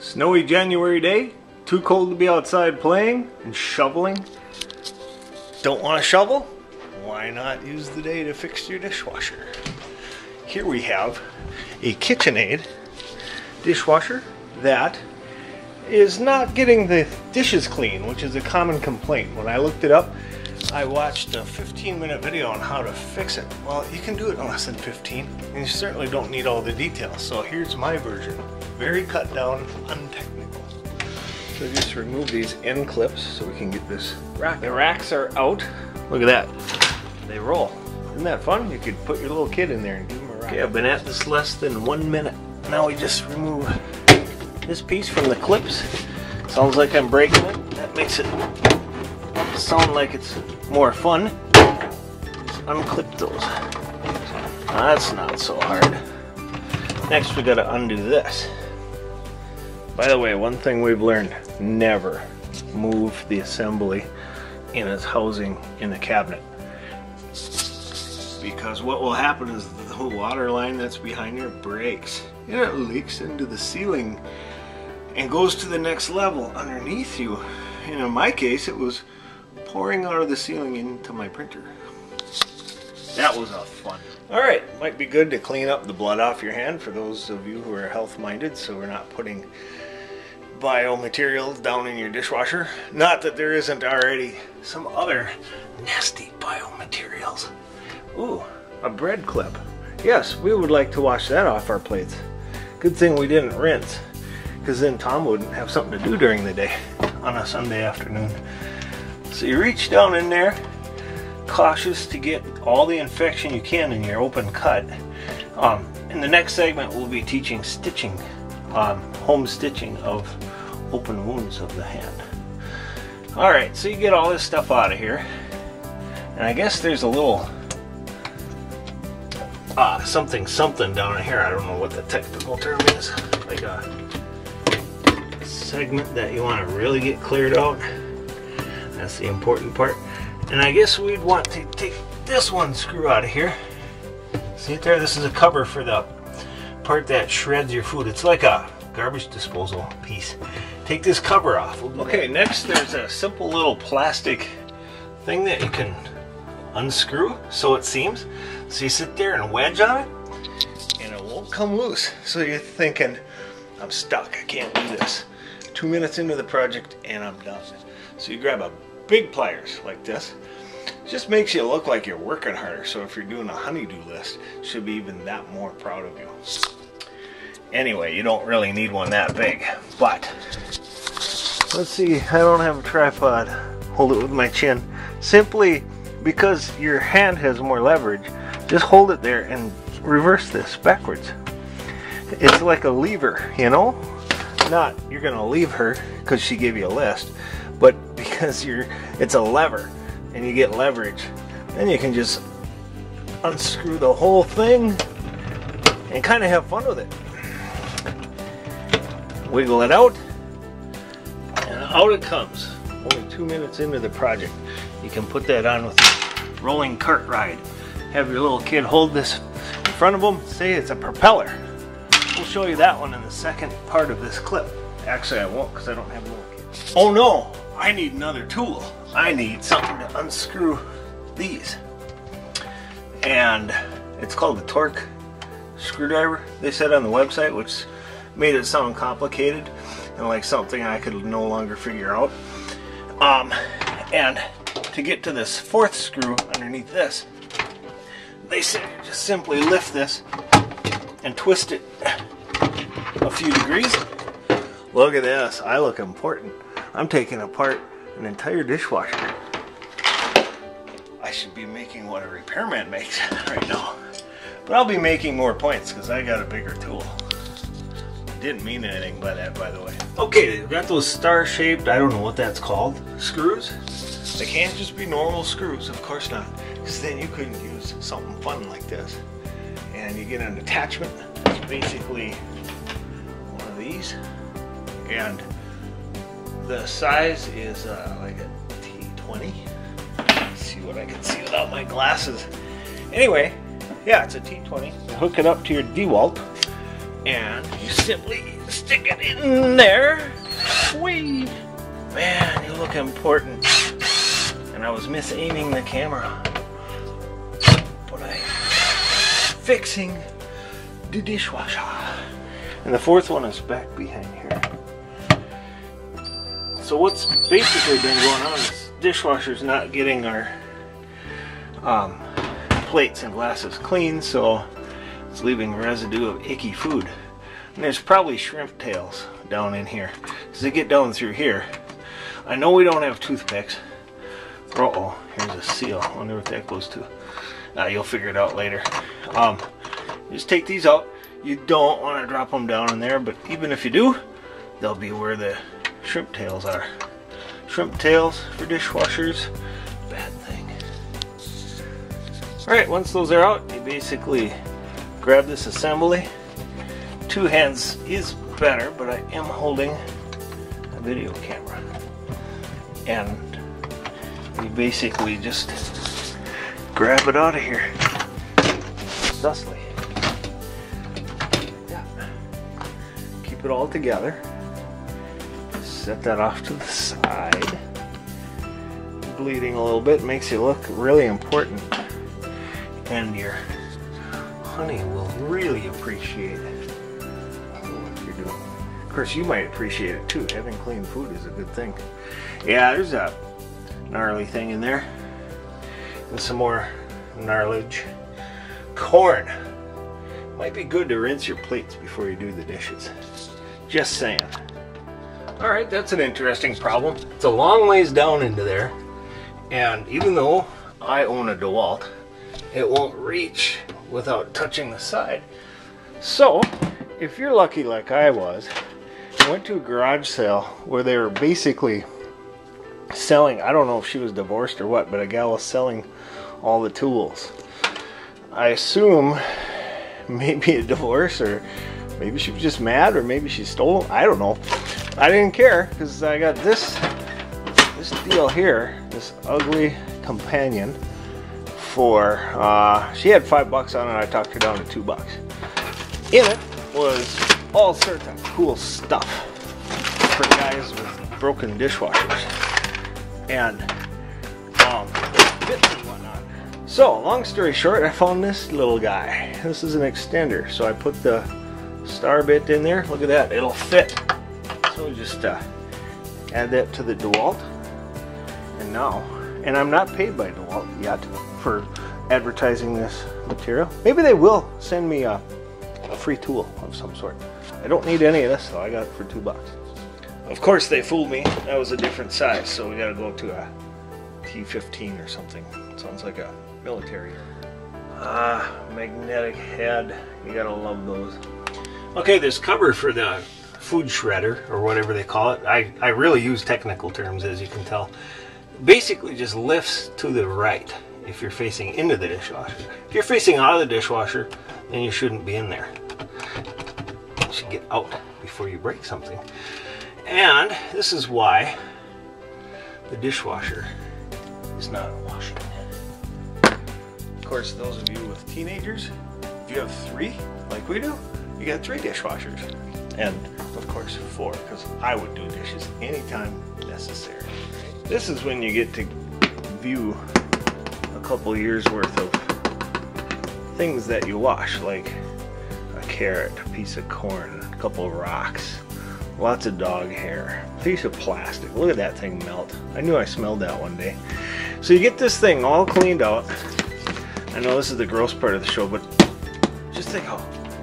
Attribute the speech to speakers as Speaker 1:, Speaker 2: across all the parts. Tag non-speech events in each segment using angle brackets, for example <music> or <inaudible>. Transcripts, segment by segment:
Speaker 1: Snowy January day, too cold to be outside playing and shoveling. Don't want to shovel? Why not use the day to fix your dishwasher? Here we have a KitchenAid dishwasher that is not getting the dishes clean, which is a common complaint. When I looked it up, I watched a 15 minute video on how to fix it. Well, you can do it in less than 15, and you certainly don't need all the details. So here's my version. Very cut down, untechnical. So just remove these end clips so we can get this rack. The racks are out. Look at that. They roll. Isn't that fun? You could put your little kid in there and give him a rack. Okay, I've been at this less than one minute. Now we just remove this piece from the clips. Sounds like I'm breaking it. That makes it sound like it's more fun. Unclip those. That's not so hard. Next we gotta undo this. By the way, one thing we've learned, never move the assembly in its housing in the cabinet. Because what will happen is the water line that's behind here breaks. And it leaks into the ceiling and goes to the next level underneath you. And in my case, it was pouring out of the ceiling into my printer. That was a fun. All right, might be good to clean up the blood off your hand for those of you who are health minded so we're not putting biomaterials down in your dishwasher. Not that there isn't already some other nasty biomaterials. Ooh, a bread clip. Yes, we would like to wash that off our plates. Good thing we didn't rinse, because then Tom wouldn't have something to do during the day on a Sunday afternoon. So you reach down in there, cautious to get all the infection you can in your open cut. Um, in the next segment, we'll be teaching stitching, um, home stitching of open wounds of the hand. All right, so you get all this stuff out of here. And I guess there's a little uh, something something down here. I don't know what the technical term is. Like a segment that you want to really get cleared out. That's the important part. And I guess we'd want to take this one screw out of here. See it there? This is a cover for the part that shreds your food. It's like a garbage disposal piece. Take this cover off. We'll okay, next there's a simple little plastic thing that you can unscrew, so it seems. So you sit there and wedge on it, and it won't come loose. So you're thinking, I'm stuck, I can't do this. Two minutes into the project, and I'm done. So you grab a big pliers like this. Just makes you look like you're working harder. So if you're doing a honeydew list, should be even that more proud of you. Anyway, you don't really need one that big, but let's see, I don't have a tripod. Hold it with my chin. Simply because your hand has more leverage, just hold it there and reverse this backwards. It's like a lever, you know? Not you're gonna leave her because she gave you a list, because you're it's a lever and you get leverage. Then you can just unscrew the whole thing and kind of have fun with it. Wiggle it out, and out it comes. Only two minutes into the project. You can put that on with a rolling cart ride. Have your little kid hold this in front of them, say it's a propeller. We'll show you that one in the second part of this clip. Actually, I won't because I don't have a little kid. Oh no, I need another tool. I need something to unscrew these. And it's called the torque screwdriver, they said on the website, which made it sound complicated and like something I could no longer figure out. Um, and to get to this fourth screw underneath this, they said just simply lift this and twist it a few degrees. Look at this, I look important. I'm taking apart an entire dishwasher. I should be making what a repairman makes <laughs> right now. But I'll be making more points because I got a bigger tool. Didn't mean anything by that, by the way. Okay, got those star-shaped, I don't know what that's called, screws. They can't just be normal screws, of course not. Because then you couldn't use something fun like this. And you get an attachment, it's basically one of these. And the size is uh, like a T20. Let's see what I can see without my glasses. Anyway, yeah, it's a T20. You hook it up to your DeWalt and you simply stick it in there. Whee! Man, you look important. And I was misaiming the camera. But I fixing the dishwasher. And the fourth one is back behind here. So what's basically been going on is dishwasher's not getting our um, plates and glasses clean, so it's leaving residue of icky food. And there's probably shrimp tails down in here. Because they get down through here. I know we don't have toothpicks. Uh-oh, here's a seal. I wonder what that goes to. Uh, you'll figure it out later. Um, just take these out. You don't want to drop them down in there, but even if you do, they'll be where the shrimp tails are. Shrimp tails for dishwashers, bad thing. Alright, once those are out, you basically grab this assembly. Two hands is better, but I am holding a video camera. And you basically just grab it out of here. Thusly. Keep it all together. Set that off to the side. Bleeding a little bit makes you look really important. And your honey will really appreciate what you're doing. Of course, you might appreciate it too. Having clean food is a good thing. Yeah, there's a gnarly thing in there. And some more gnarlage. Corn. Might be good to rinse your plates before you do the dishes. Just saying. Alright, that's an interesting problem. It's a long ways down into there. And even though I own a DeWalt, it won't reach without touching the side. So, if you're lucky like I was, I went to a garage sale where they were basically selling, I don't know if she was divorced or what, but a gal was selling all the tools. I assume <laughs> maybe a divorce or maybe she was just mad or maybe she stole I don't know. I didn't care because I got this this deal here, this ugly companion for uh, she had five bucks on it. I talked her down to two bucks. In it was all sorts of cool stuff for guys with broken dishwashers and um, bits and whatnot. So, long story short, I found this little guy. This is an extender, so I put the star bit in there. Look at that, it'll fit. Just uh, add that to the DeWalt, and now, and I'm not paid by DeWalt yet for advertising this material. Maybe they will send me a, a free tool of some sort. I don't need any of this, though. I got it for two bucks. Of course, they fooled me. That was a different size, so we got to go to a T15 or something. Sounds like a military. Ah, magnetic head. You gotta love those. Okay, this cover for the food shredder, or whatever they call it, I, I really use technical terms as you can tell, basically just lifts to the right if you're facing into the dishwasher. If you're facing out of the dishwasher, then you shouldn't be in there. You should get out before you break something. And this is why the dishwasher is not a washing. Of course, those of you with teenagers, if you have three, like we do, you got three dishwashers. And course, four, because I would do dishes anytime necessary. This is when you get to view a couple years worth of things that you wash, like a carrot, a piece of corn, a couple of rocks, Lots of dog hair. A piece of plastic. Look at that thing melt. I knew I smelled that one day. So you get this thing all cleaned out. I know this is the gross part of the show, but just think how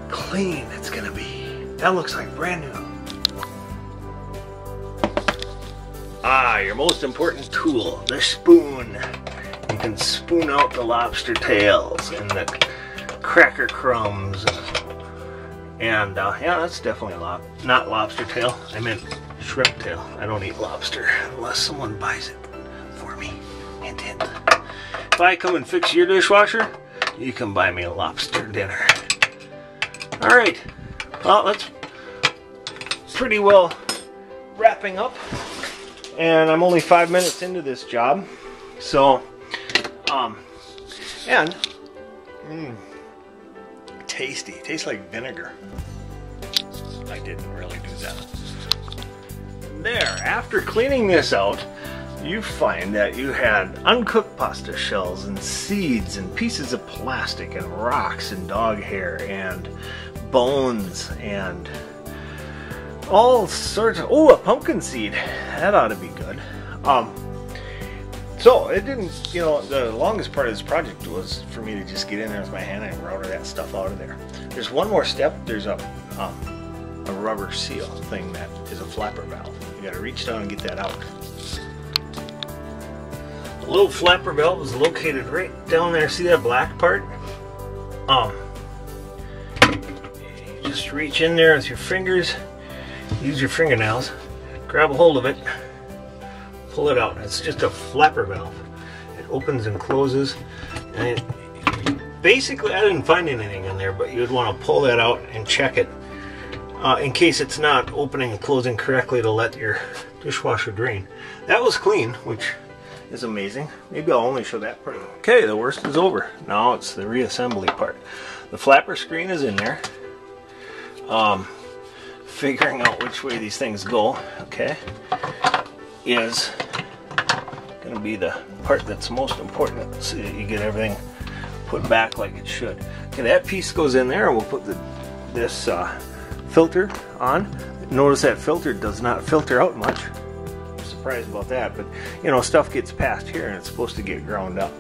Speaker 1: clean it's gonna be. That looks like brand new. Ah, your most important tool, the spoon. You can spoon out the lobster tails and the cracker crumbs and uh, yeah, that's definitely. Not lobster tail. I meant shrimp tail. I don't eat lobster unless someone buys it for me. Hint, hint. If I come and fix your dishwasher, you can buy me a lobster dinner. All right. Well, that's pretty well wrapping up. And I'm only five minutes into this job. So, um, and, mmm tasty. Tastes like vinegar. I didn't really do that. There, after cleaning this out, you find that you had uncooked pasta shells and seeds and pieces of plastic and rocks and dog hair and bones and all sorts of oh a pumpkin seed. That ought to be good. Um so it didn't you know the longest part of this project was for me to just get in there with my hand and router that stuff out of there. There's one more step. There's a um, a rubber seal thing that is a flapper valve. You got to reach down and get that out. The little flapper valve is located right down there. See that black part? Um just reach in there with your fingers use your fingernails, grab a hold of it, pull it out. It's just a flapper valve. It opens and closes. And it, basically, I didn't find anything in there, but you'd want to pull that out and check it uh, in case it's not opening and closing correctly to let your dishwasher drain. That was clean, which is amazing. Maybe I'll only show that part. Okay, the worst is over. Now it's the reassembly part. The flapper screen is in there. Um, figuring out which way these things go, okay, is going to be the part that's most important so that you get everything put back like it should. Okay, that piece goes in there and we'll put the, this uh, filter on. Notice that filter does not filter out much. I'm surprised about that, but you know, stuff gets past here and it's supposed to get ground up.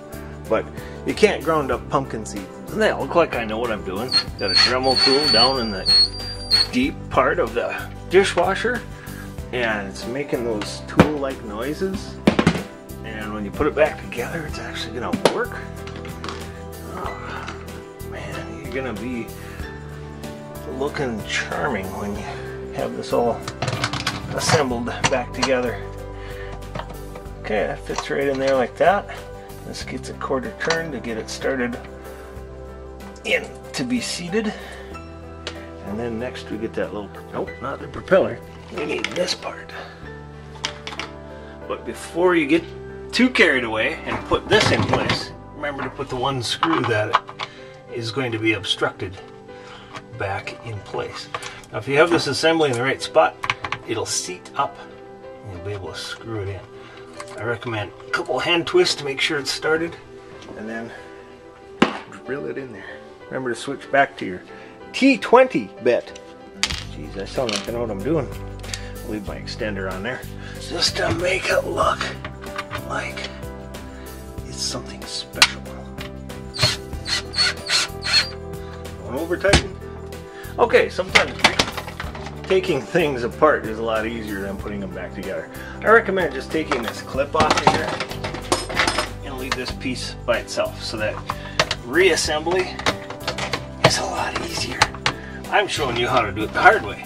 Speaker 1: But you can't ground up pumpkin seeds. Doesn't that look like I know what I'm doing? Got a Dremel tool down in the deep part of the dishwasher and it's making those tool-like noises. And when you put it back together it's actually gonna work. Oh, man you're gonna be looking charming when you have this all assembled back together. Okay that fits right in there like that. This gets a quarter turn to get it started in to be seated and then next we get that little, nope, not the propeller. We need this part. But before you get too carried away and put this in place, remember to put the one screw that is going to be obstructed back in place. Now if you have this assembly in the right spot, it'll seat up and you'll be able to screw it in. I recommend a couple hand twists to make sure it's started and then drill it in there. Remember to switch back to your T20 bit. Jeez, I sound like I know what I'm doing. I'll leave my extender on there. Just to make it look like it's something special. Going over tighten. Okay, sometimes taking things apart is a lot easier than putting them back together. I recommend just taking this clip off of here and leave this piece by itself so that reassembly I'm showing you how to do it the hard way.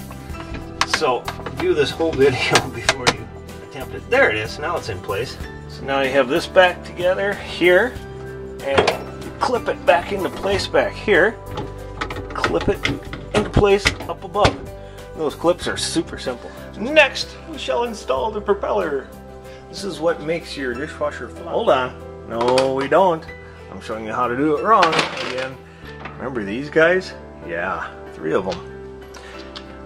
Speaker 1: So view this whole <laughs> video before you attempt it. There it is, now it's in place. So now you have this back together here and clip it back into place back here. Clip it into place up above. Those clips are super simple. Next, we shall install the propeller. This is what makes your dishwasher fly. Hold on. No, we don't. I'm showing you how to do it wrong again. Remember these guys? Yeah, three of them.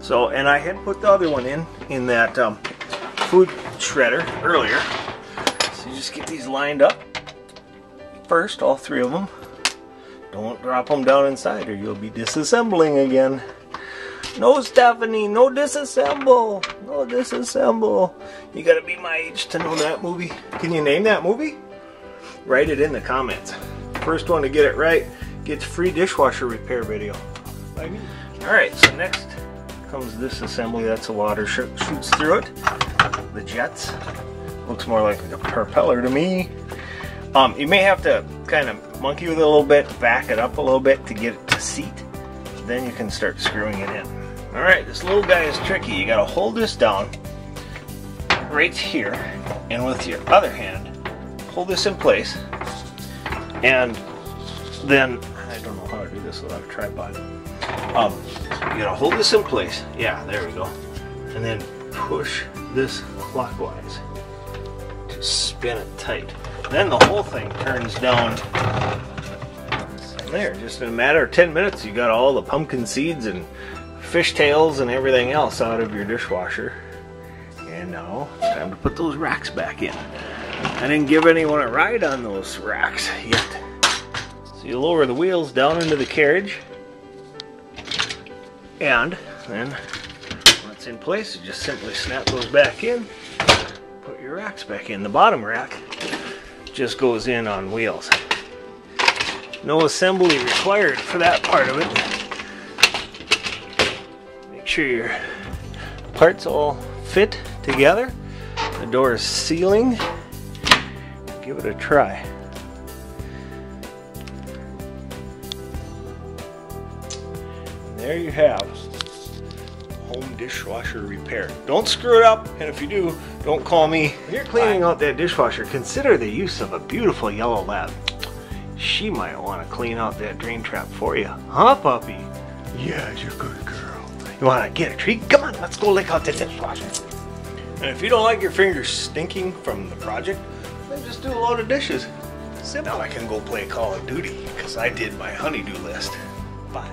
Speaker 1: So, and I had put the other one in, in that um, food shredder earlier. So you just get these lined up first, all three of them. Don't drop them down inside or you'll be disassembling again. No, Stephanie, no disassemble. No disassemble. You gotta be my age to know that movie. Can you name that movie? Write it in the comments. First one to get it right gets free dishwasher repair video. Alright, so next comes this assembly. That's a water sh shoots through it. The jets. Looks more like a propeller to me. Um, you may have to kind of monkey with it a little bit, back it up a little bit to get it to seat. Then you can start screwing it in. Alright, this little guy is tricky. You gotta hold this down right here and with your other hand hold this in place and then I don't know how to do this without a tripod. Um, you gotta hold this in place. Yeah, there we go. And then push this clockwise to spin it tight. Then the whole thing turns down. There, just in a matter of 10 minutes, you got all the pumpkin seeds and fish tails and everything else out of your dishwasher. And now it's time to put those racks back in. I didn't give anyone a ride on those racks yet. So you lower the wheels down into the carriage. And then it's in place, you just simply snap those back in. Put your racks back in. The bottom rack just goes in on wheels. No assembly required for that part of it. Make sure your parts all fit together. The door is sealing. Give it a try. You have home dishwasher repair. Don't screw it up, and if you do, don't call me. When you're cleaning out that dishwasher, consider the use of a beautiful yellow lab. She might want to clean out that drain trap for you. Huh, puppy? Yeah, you're a good girl. You want to get a treat? Come on, let's go lick out the dishwasher. And if you don't like your fingers stinking from the project, then just do a load of dishes. Simple. Now I can go play Call of Duty, because I did my honeydew list. Bye.